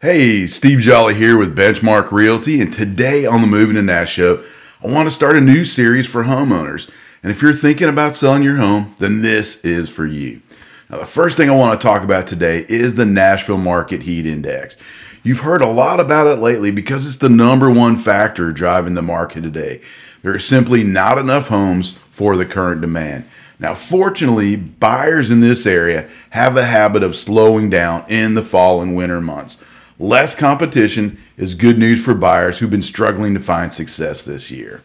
Hey, Steve Jolly here with Benchmark Realty, and today on the Moving to Nash show, I want to start a new series for homeowners. And if you're thinking about selling your home, then this is for you. Now, the first thing I want to talk about today is the Nashville Market Heat Index. You've heard a lot about it lately because it's the number one factor driving the market today. There are simply not enough homes for the current demand. Now, fortunately, buyers in this area have a habit of slowing down in the fall and winter months. Less competition is good news for buyers who've been struggling to find success this year.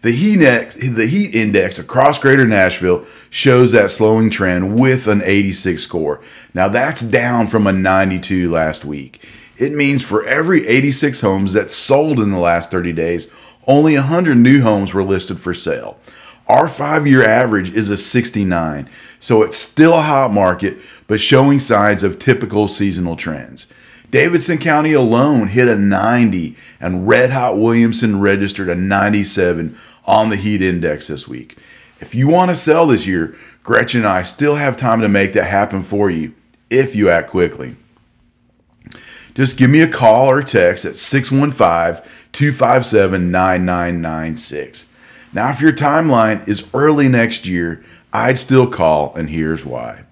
The heat, index, the heat index across greater Nashville shows that slowing trend with an 86 score. Now that's down from a 92 last week. It means for every 86 homes that sold in the last 30 days, only 100 new homes were listed for sale. Our five year average is a 69, so it's still a hot market, but showing signs of typical seasonal trends. Davidson County alone hit a 90, and Red Hot Williamson registered a 97 on the heat index this week. If you want to sell this year, Gretchen and I still have time to make that happen for you if you act quickly. Just give me a call or text at 615 257 9996. Now, if your timeline is early next year, I'd still call, and here's why.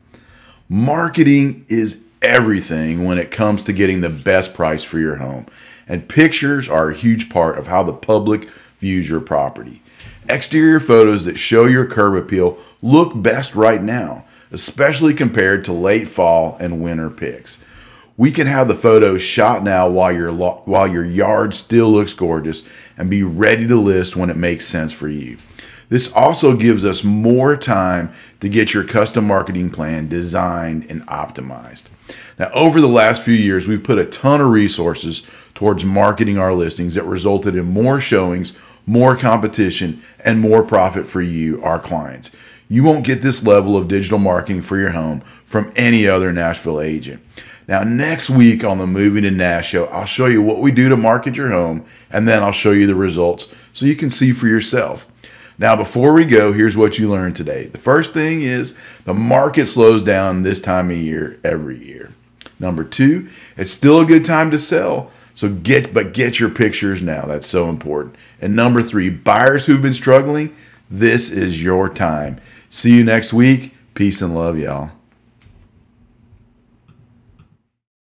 Marketing is everything when it comes to getting the best price for your home, and pictures are a huge part of how the public views your property. Exterior photos that show your curb appeal look best right now, especially compared to late fall and winter pics. We can have the photos shot now while your while your yard still looks gorgeous and be ready to list when it makes sense for you. This also gives us more time to get your custom marketing plan designed and optimized. Now, over the last few years, we've put a ton of resources towards marketing our listings that resulted in more showings, more competition, and more profit for you, our clients. You won't get this level of digital marketing for your home from any other Nashville agent. Now, next week on the Moving to Nash show, I'll show you what we do to market your home, and then I'll show you the results so you can see for yourself. Now, before we go, here's what you learned today. The first thing is the market slows down this time of year every year. Number two, it's still a good time to sell. So get, but get your pictures now. That's so important. And number three, buyers who've been struggling, this is your time. See you next week. Peace and love, y'all.